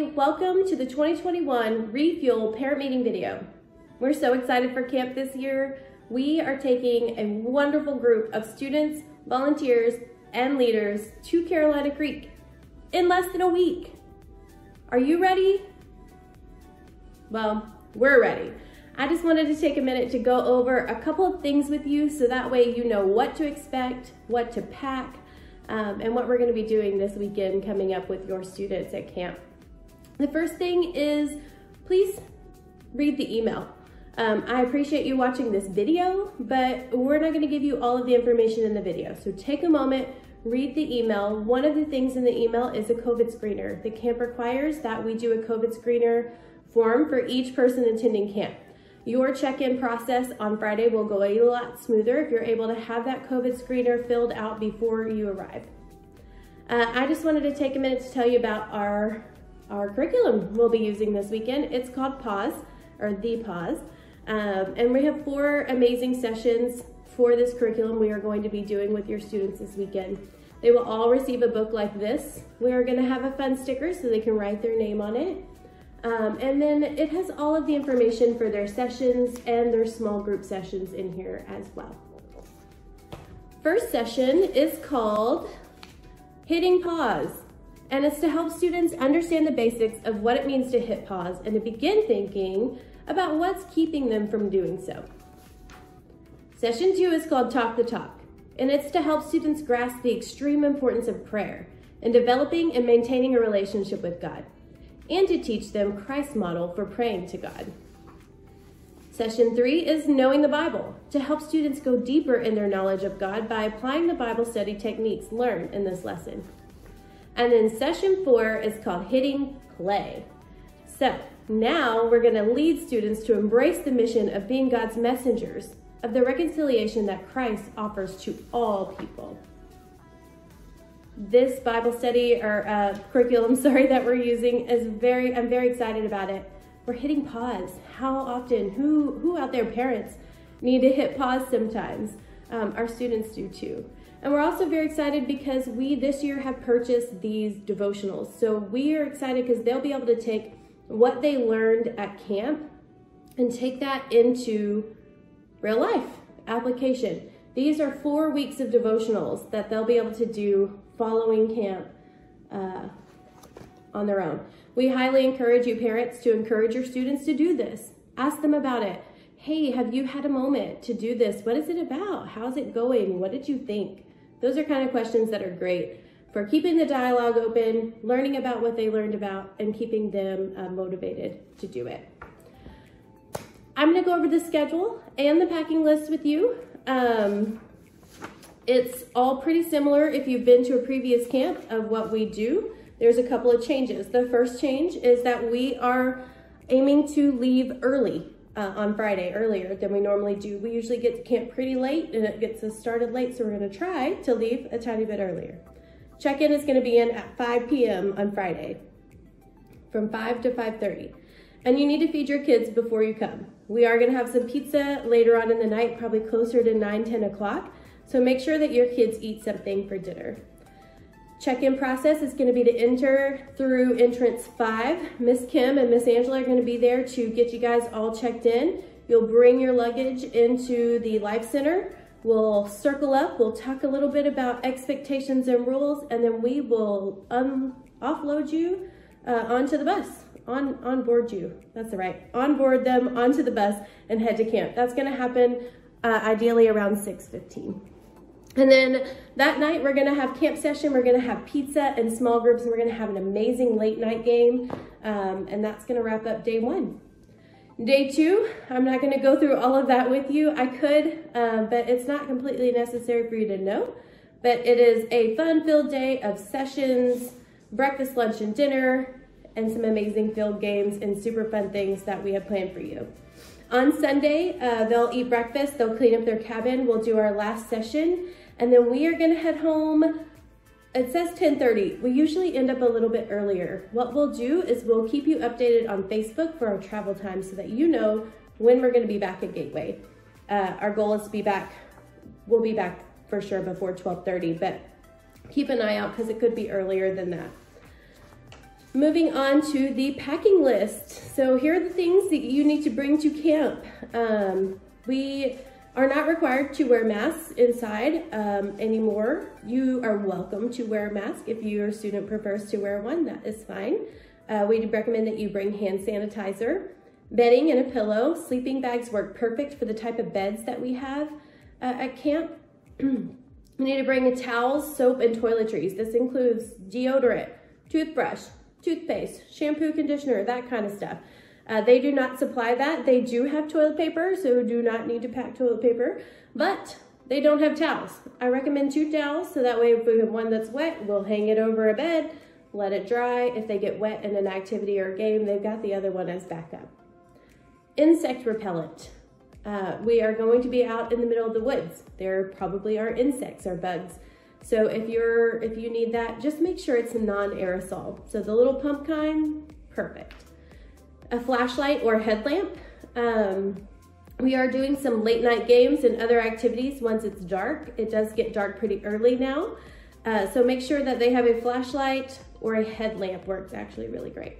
Welcome to the 2021 Refuel Parent Meeting video. We're so excited for camp this year. We are taking a wonderful group of students, volunteers, and leaders to Carolina Creek in less than a week. Are you ready? Well, we're ready. I just wanted to take a minute to go over a couple of things with you so that way you know what to expect, what to pack, um, and what we're gonna be doing this weekend coming up with your students at camp. The first thing is please read the email. Um, I appreciate you watching this video, but we're not gonna give you all of the information in the video. So take a moment, read the email. One of the things in the email is a COVID screener. The camp requires that we do a COVID screener form for each person attending camp. Your check-in process on Friday will go a lot smoother if you're able to have that COVID screener filled out before you arrive. Uh, I just wanted to take a minute to tell you about our, our curriculum we'll be using this weekend. It's called Pause, or The Pause. Um, and we have four amazing sessions for this curriculum we are going to be doing with your students this weekend. They will all receive a book like this. We are gonna have a fun sticker so they can write their name on it. Um, and then it has all of the information for their sessions and their small group sessions in here as well. First session is called Hitting Pause. And it's to help students understand the basics of what it means to hit pause and to begin thinking about what's keeping them from doing so. Session two is called Talk the Talk, and it's to help students grasp the extreme importance of prayer in developing and maintaining a relationship with God and to teach them Christ's model for praying to God. Session three is Knowing the Bible, to help students go deeper in their knowledge of God by applying the Bible study techniques learned in this lesson. And then session four is called Hitting Play. So now we're gonna lead students to embrace the mission of being God's messengers of the reconciliation that Christ offers to all people this Bible study or uh, curriculum, sorry, that we're using is very, I'm very excited about it. We're hitting pause. How often, who, who out there, parents, need to hit pause sometimes? Um, our students do too. And we're also very excited because we this year have purchased these devotionals. So we are excited because they'll be able to take what they learned at camp and take that into real life application. These are four weeks of devotionals that they'll be able to do following camp uh, on their own. We highly encourage you parents to encourage your students to do this. Ask them about it. Hey, have you had a moment to do this? What is it about? How's it going? What did you think? Those are kind of questions that are great for keeping the dialogue open, learning about what they learned about, and keeping them uh, motivated to do it. I'm gonna go over the schedule and the packing list with you. Um, it's all pretty similar if you've been to a previous camp of what we do. There's a couple of changes. The first change is that we are aiming to leave early uh, on Friday, earlier than we normally do. We usually get to camp pretty late and it gets us started late, so we're gonna try to leave a tiny bit earlier. Check-in is gonna be in at 5 p.m. on Friday, from 5 to 5.30. And you need to feed your kids before you come. We are gonna have some pizza later on in the night, probably closer to 9, 10 o'clock. So make sure that your kids eat something for dinner. Check-in process is gonna be to enter through entrance five. Miss Kim and Miss Angela are gonna be there to get you guys all checked in. You'll bring your luggage into the Life Center. We'll circle up, we'll talk a little bit about expectations and rules, and then we will offload you uh, onto the bus, on, on board you, that's the right, on board them onto the bus and head to camp. That's gonna happen uh, ideally around 6.15. And then that night we're gonna have camp session, we're gonna have pizza and small groups, and we're gonna have an amazing late night game. Um, and that's gonna wrap up day one. Day two, I'm not gonna go through all of that with you. I could, uh, but it's not completely necessary for you to know. But it is a fun-filled day of sessions, breakfast, lunch, and dinner, and some amazing field games and super fun things that we have planned for you. On Sunday, uh, they'll eat breakfast, they'll clean up their cabin, we'll do our last session, and then we are gonna head home. It says 10.30. We usually end up a little bit earlier. What we'll do is we'll keep you updated on Facebook for our travel time so that you know when we're gonna be back at Gateway. Uh, our goal is to be back, we'll be back for sure before 12.30, but keep an eye out because it could be earlier than that. Moving on to the packing list. So here are the things that you need to bring to camp. Um, we are not required to wear masks inside um, anymore. You are welcome to wear a mask if your student prefers to wear one, that is fine. Uh, we recommend that you bring hand sanitizer, bedding and a pillow. Sleeping bags work perfect for the type of beds that we have uh, at camp. you need to bring towels, soap, and toiletries. This includes deodorant, toothbrush, toothpaste, shampoo, conditioner, that kind of stuff. Uh, they do not supply that. They do have toilet paper, so do not need to pack toilet paper, but they don't have towels. I recommend two towels, so that way if we have one that's wet, we'll hang it over a bed, let it dry. If they get wet in an activity or game, they've got the other one as backup. Insect repellent. Uh, we are going to be out in the middle of the woods. There probably are insects or bugs. So if you're if you need that, just make sure it's non-aerosol. So the little pump kind, perfect. A flashlight or headlamp. Um, we are doing some late night games and other activities once it's dark. It does get dark pretty early now. Uh, so make sure that they have a flashlight or a headlamp works actually really great.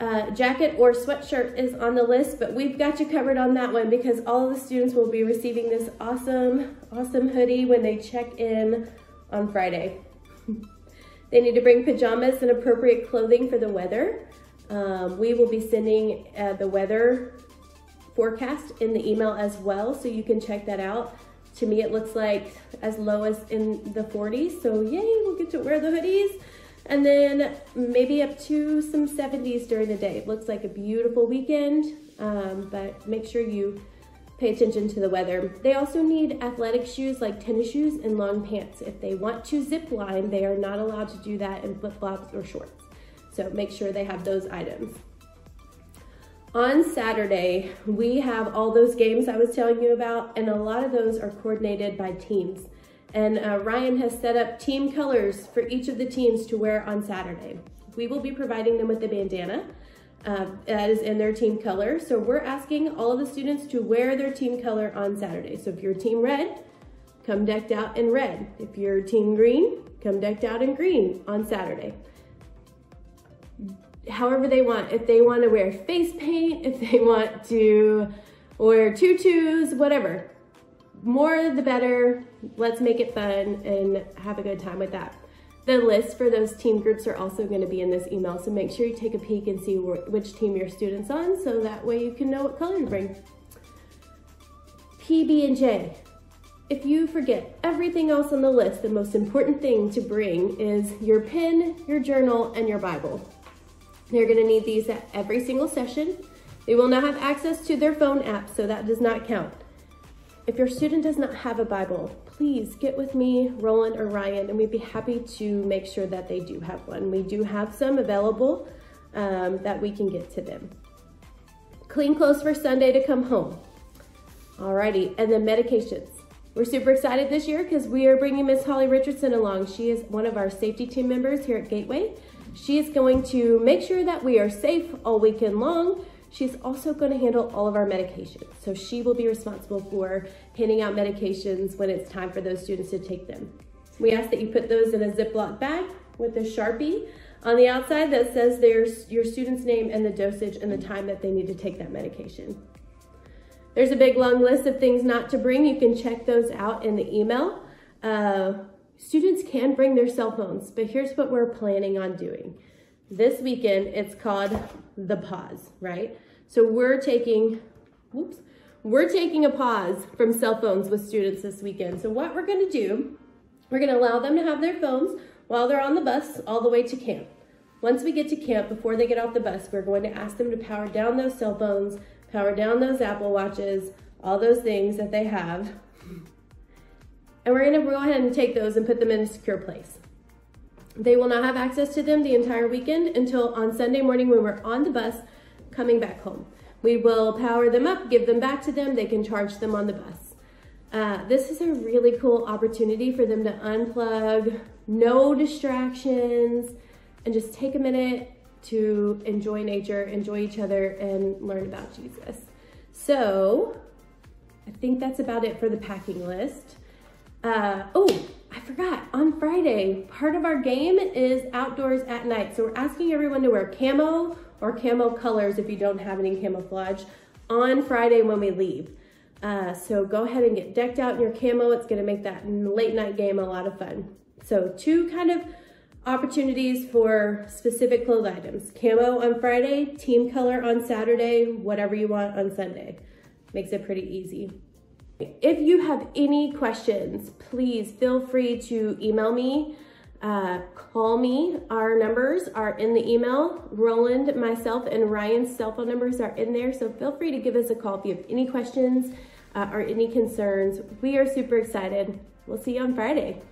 Uh, jacket or sweatshirt is on the list, but we've got you covered on that one because all of the students will be receiving this awesome, awesome hoodie when they check in on Friday. they need to bring pajamas and appropriate clothing for the weather. Um, we will be sending uh, the weather forecast in the email as well, so you can check that out. To me, it looks like as low as in the 40s, so yay, we'll get to wear the hoodies. And then maybe up to some 70s during the day. It looks like a beautiful weekend, um, but make sure you pay attention to the weather. They also need athletic shoes like tennis shoes and long pants. If they want to zip line, they are not allowed to do that in flip-flops or shorts. So make sure they have those items. On Saturday, we have all those games I was telling you about, and a lot of those are coordinated by teams. And uh, Ryan has set up team colors for each of the teams to wear on Saturday. We will be providing them with the bandana uh, that is in their team color. So we're asking all of the students to wear their team color on Saturday. So if you're team red, come decked out in red. If you're team green, come decked out in green on Saturday. However they want. If they want to wear face paint, if they want to wear tutus, whatever more the better. Let's make it fun and have a good time with that. The list for those team groups are also going to be in this email, so make sure you take a peek and see which team your student's on, so that way you can know what color to bring. PB&J. If you forget everything else on the list, the most important thing to bring is your pen, your journal, and your Bible. They're going to need these at every single session. They will not have access to their phone app, so that does not count. If your student does not have a Bible, please get with me, Roland or Ryan, and we'd be happy to make sure that they do have one. We do have some available um, that we can get to them. Clean clothes for Sunday to come home. Alrighty, and then medications. We're super excited this year because we are bringing Miss Holly Richardson along. She is one of our safety team members here at Gateway. She is going to make sure that we are safe all weekend long. She's also going to handle all of our medications. So she will be responsible for handing out medications when it's time for those students to take them. We ask that you put those in a Ziploc bag with a Sharpie on the outside that says there's your student's name and the dosage and the time that they need to take that medication. There's a big long list of things not to bring. You can check those out in the email. Uh, students can bring their cell phones, but here's what we're planning on doing. This weekend, it's called The Pause, right? So we're taking, whoops, we're taking a pause from cell phones with students this weekend. So what we're gonna do, we're gonna allow them to have their phones while they're on the bus all the way to camp. Once we get to camp, before they get off the bus, we're going to ask them to power down those cell phones, power down those Apple Watches, all those things that they have. And we're gonna go ahead and take those and put them in a secure place. They will not have access to them the entire weekend until on Sunday morning when we're on the bus coming back home. We will power them up, give them back to them. They can charge them on the bus. Uh, this is a really cool opportunity for them to unplug, no distractions, and just take a minute to enjoy nature, enjoy each other, and learn about Jesus. So I think that's about it for the packing list. Uh, oh, I forgot, on Friday, part of our game is outdoors at night. So we're asking everyone to wear camo or camo colors if you don't have any camouflage on Friday when we leave. Uh, so go ahead and get decked out in your camo. It's gonna make that late night game a lot of fun. So two kind of opportunities for specific clothes items. Camo on Friday, team color on Saturday, whatever you want on Sunday. Makes it pretty easy. If you have any questions, please feel free to email me, uh, call me. Our numbers are in the email. Roland, myself, and Ryan's cell phone numbers are in there, so feel free to give us a call if you have any questions uh, or any concerns. We are super excited. We'll see you on Friday.